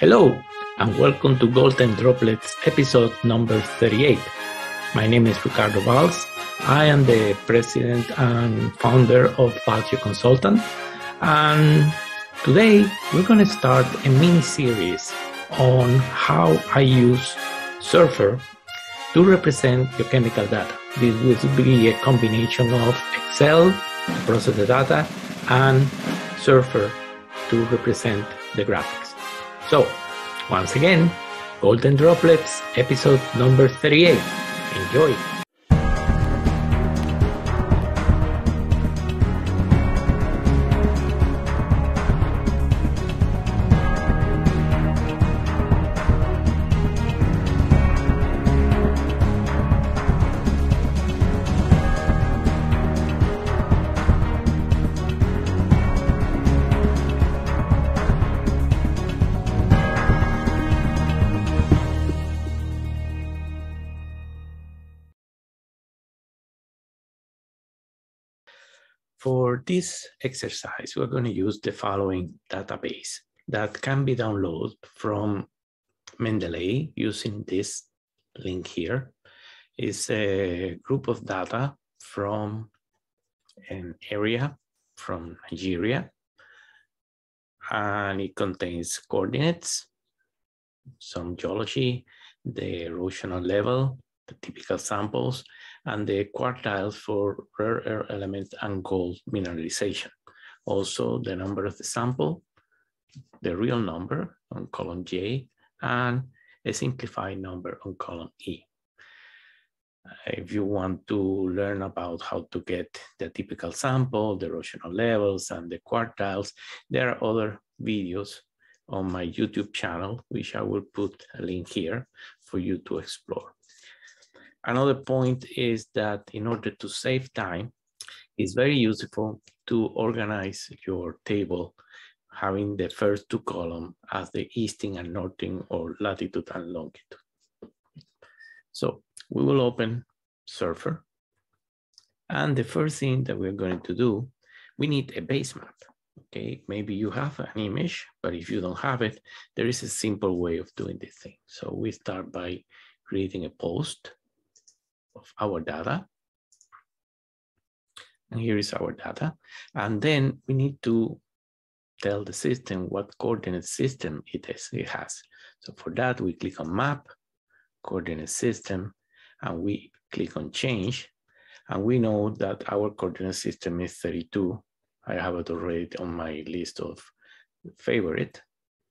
Hello, and welcome to Golden Droplets episode number 38. My name is Ricardo Valls. I am the president and founder of Valls Geoconsultant. And today we're going to start a mini series on how I use Surfer to represent geochemical data. This will be a combination of Excel to process the data and Surfer to represent the graphics. So, once again, Golden Droplets, episode number 38. Enjoy! For this exercise, we're going to use the following database that can be downloaded from Mendeley using this link here. It's a group of data from an area from Nigeria, and it contains coordinates, some geology, the erosional level, the typical samples, and the quartiles for rare earth elements and gold mineralization. Also the number of the sample, the real number on column J, and a simplified number on column E. If you want to learn about how to get the typical sample, the erosional levels, and the quartiles, there are other videos on my YouTube channel, which I will put a link here for you to explore. Another point is that in order to save time, it's very useful to organize your table having the first two columns as the easting and northing or latitude and longitude. So we will open Surfer. And the first thing that we're going to do, we need a base map. Okay, maybe you have an image, but if you don't have it, there is a simple way of doing this thing. So we start by creating a post of our data. And here is our data. And then we need to tell the system what coordinate system it, is, it has. So for that, we click on map, coordinate system, and we click on change. And we know that our coordinate system is 32. I have it already on my list of favorite.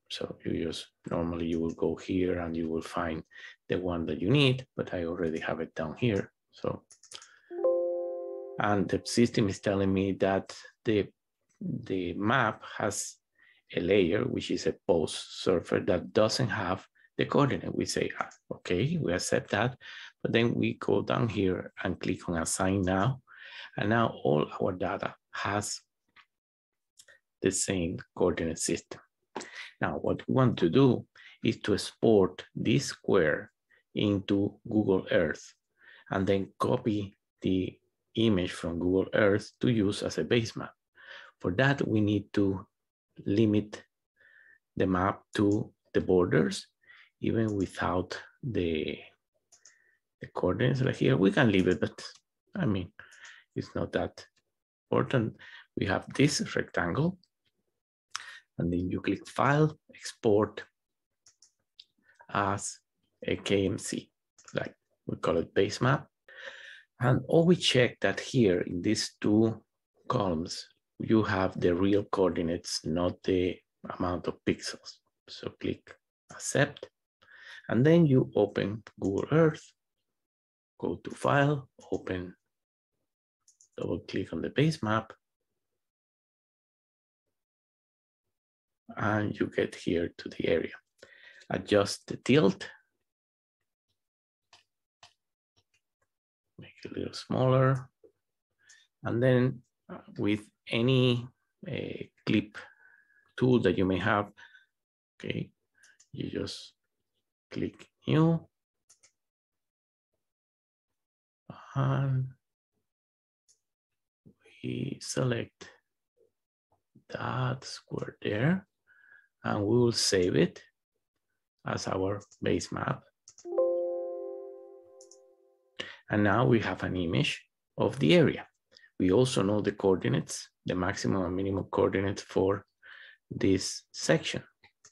So you just, normally you will go here and you will find the one that you need, but I already have it down here. So, and the system is telling me that the, the map has a layer, which is a post surfer that doesn't have the coordinate. We say, ah, okay, we accept that. But then we go down here and click on assign now. And now all our data has the same coordinate system. Now, what we want to do is to export this square into Google Earth and then copy the image from Google Earth to use as a base map. For that, we need to limit the map to the borders, even without the, the coordinates right here. We can leave it, but I mean, it's not that important. We have this rectangle and then you click File, Export as a KMZ, like we call it base map. And all we check that here in these two columns, you have the real coordinates, not the amount of pixels. So click Accept, and then you open Google Earth, go to File, open, double click on the base map, and you get here to the area. Adjust the tilt. Make it a little smaller. And then uh, with any uh, clip tool that you may have, okay, you just click new. And we select that square there and we will save it as our base map. And now we have an image of the area. We also know the coordinates, the maximum and minimum coordinates for this section,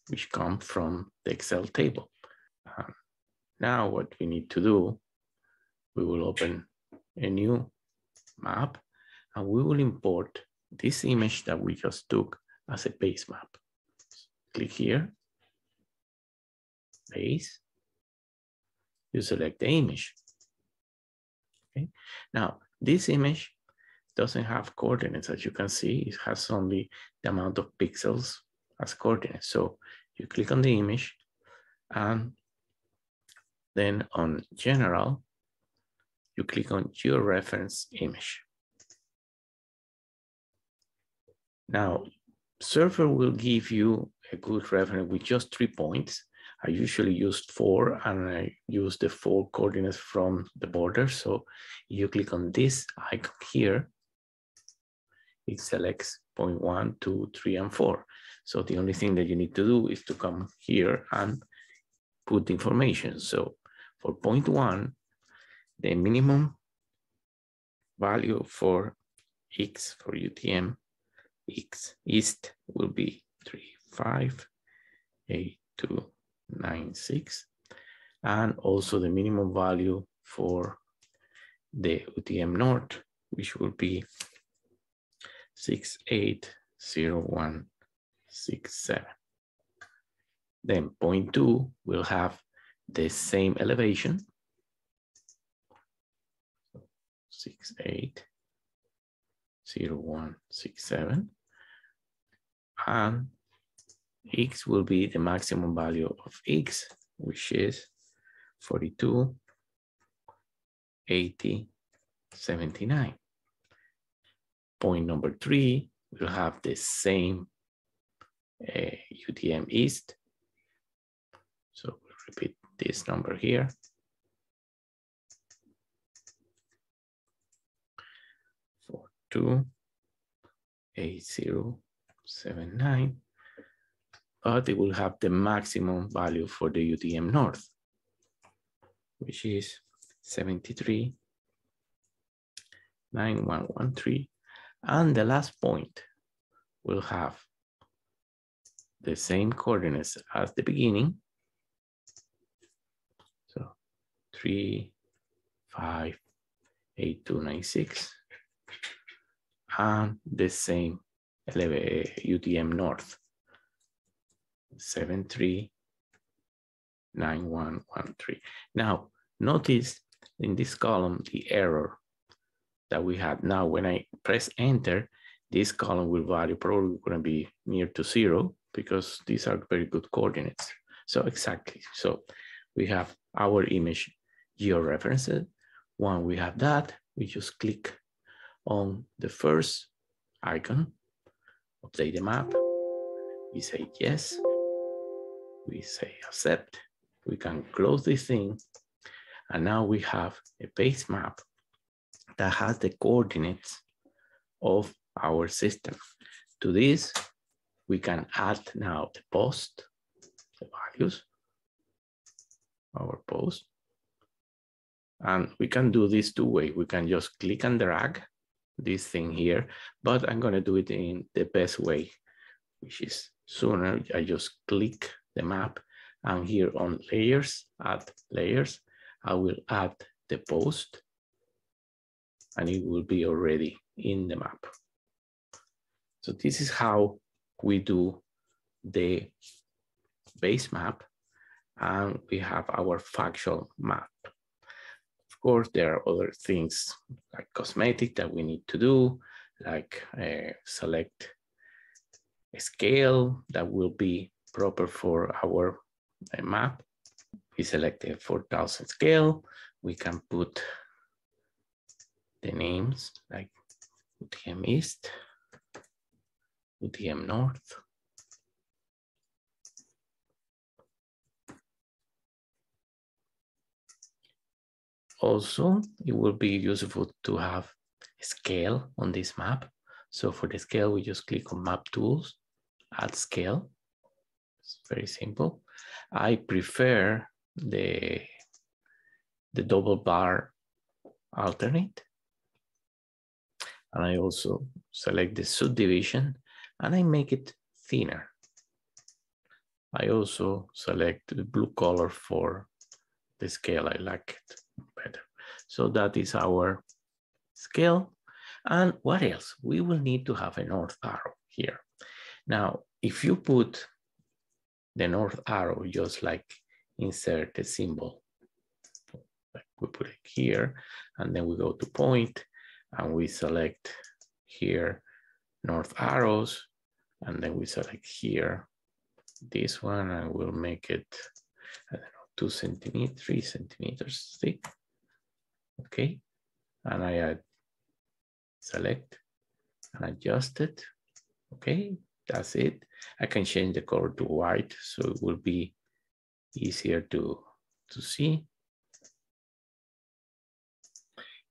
which come from the Excel table. Um, now what we need to do, we will open a new map and we will import this image that we just took as a base map. Click here, base, you select the image. Okay, now this image doesn't have coordinates as you can see, it has only the amount of pixels as coordinates. So you click on the image and then on general, you click on georeference image. Now, Surfer will give you a georeference with just three points. I usually use four and I use the four coordinates from the border. So you click on this icon here, it selects point one, two, three, and four. So the only thing that you need to do is to come here and put information. So for point one, the minimum value for X for UTM x east will be 3, 5, 8, 2, 9, 6. And also the minimum value for the UTM north, which will be 6, 8, 0, 1, 6, 7. Then point two will have the same elevation, 6, 8, 0, 1, 6, 7 and x will be the maximum value of x, which is 42, 80, 79. Point number three will have the same uh, UTM East. So we'll repeat this number here. Four, two, eight, zero, seven, nine, but it will have the maximum value for the UTM North, which is 73, 9113. And the last point will have the same coordinates as the beginning. So three, five, eight, two, nine, six, and the same UTM uh, North, 739113. Now, notice in this column, the error that we had. Now, when I press enter, this column will value probably going to be near to zero because these are very good coordinates. So exactly. So we have our image georeferenced. One, we have that. We just click on the first icon update the map. We say yes. We say accept. We can close this thing. And now we have a base map that has the coordinates of our system. To this, we can add now the post, the values, our post. And we can do this two way. We can just click and drag this thing here, but I'm gonna do it in the best way, which is sooner. I just click the map and here on layers, add layers, I will add the post and it will be already in the map. So this is how we do the base map and we have our factual map. Of course, there are other things like cosmetic that we need to do, like uh, select a scale that will be proper for our uh, map. We select a 4000 scale. We can put the names like UTM East, UTM North, Also, it will be useful to have scale on this map. So for the scale, we just click on map tools, add scale. It's very simple. I prefer the, the double bar alternate. And I also select the subdivision and I make it thinner. I also select the blue color for the scale. I like it better. So that is our scale. And what else? We will need to have a north arrow here. Now, if you put the north arrow, just like insert the symbol, we put it here, and then we go to point, and we select here north arrows, and then we select here this one, and we'll make it, I don't know, two centimeters, three centimeters thick. Okay, and I add select and adjust it. Okay, that's it. I can change the color to white so it will be easier to, to see.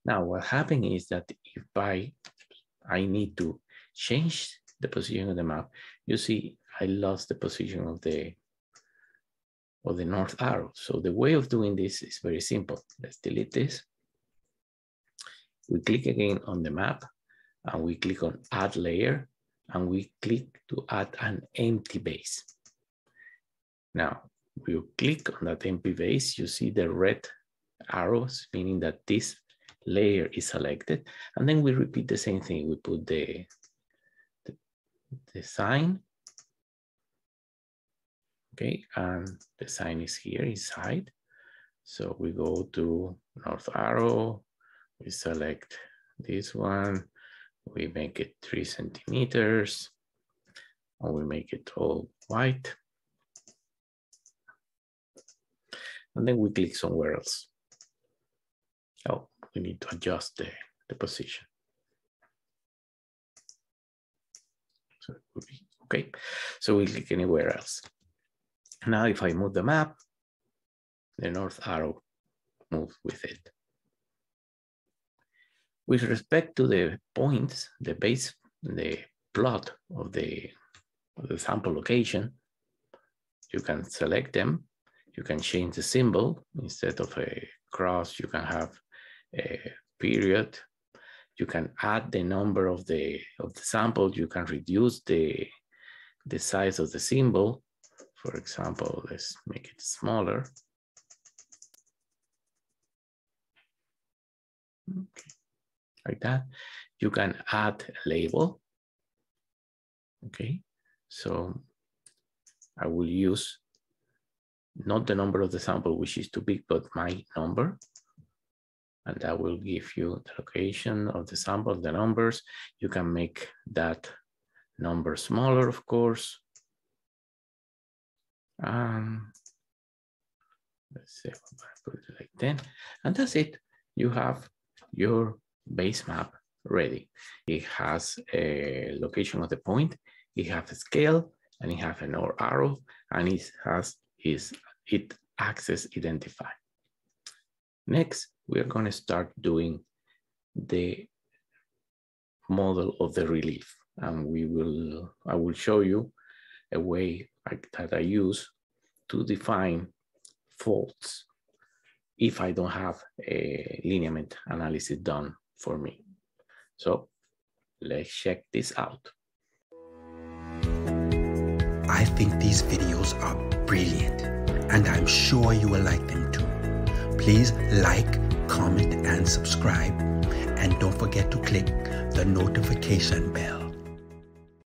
Now what happened is that if I, I need to change the position of the map, you see I lost the position of the of the north arrow. So the way of doing this is very simple. Let's delete this. We click again on the map and we click on add layer and we click to add an empty base. Now, you click on that empty base, you see the red arrows, meaning that this layer is selected. And then we repeat the same thing. We put the, the, the sign. Okay, and the sign is here inside. So we go to north arrow, we select this one, we make it three centimeters, and we make it all white. And then we click somewhere else. Oh, we need to adjust the, the position. So it would be okay. So we click anywhere else. Now, if I move the map, the north arrow moves with it. With respect to the points, the base, the plot of the, of the sample location, you can select them. You can change the symbol. Instead of a cross, you can have a period. You can add the number of the, of the sample. You can reduce the, the size of the symbol. For example, let's make it smaller. Okay like that. You can add a label. Okay, so I will use not the number of the sample, which is too big, but my number. And that will give you the location of the sample, the numbers. You can make that number smaller, of course. Um, let's say, put it like 10. And that's it. You have your base map ready. It has a location of the point, it has a scale, and it has an OR arrow, and it has is it axis identified. Next, we are going to start doing the model of the relief. And we will, I will show you a way that I use to define faults if I don't have a lineament analysis done for me. So let's check this out. I think these videos are brilliant and I'm sure you will like them too. Please like, comment and subscribe and don't forget to click the notification bell.